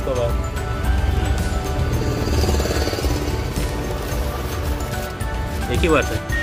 उसके बाद एक ही बार से